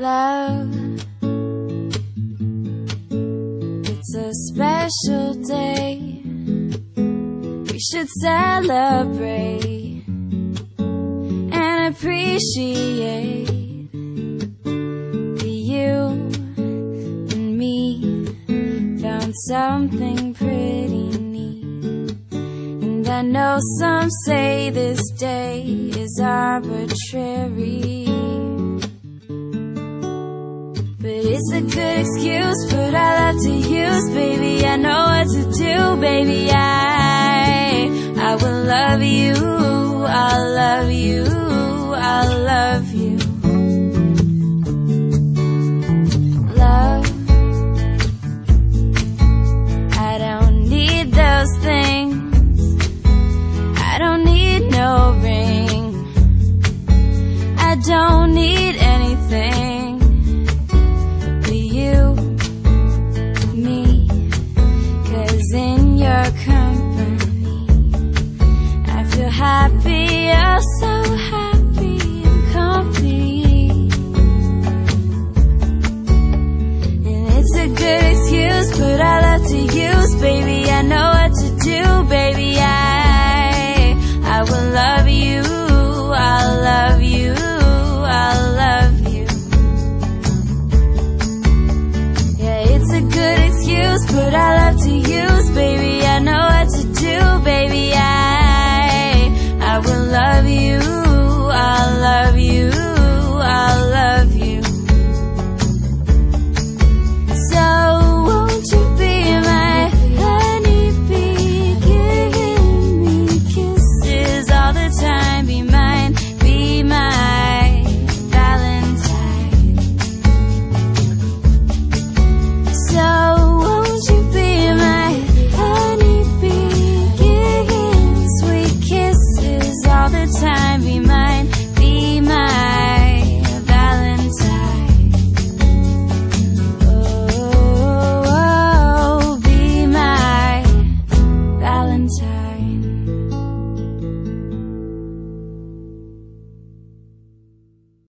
love. It's a special day. We should celebrate and appreciate that you and me found something pretty neat. And I know some say this day is arbitrary. Excuse, put our love to use, baby. I know what to do, baby. I, I will love you, I'll love you, I'll love you. Love, I don't need those things. I don't need no ring. I don't need anything baby. I know what to do, baby. I, I will love you, I'll love you, I'll love you. Yeah, it's a good excuse, but I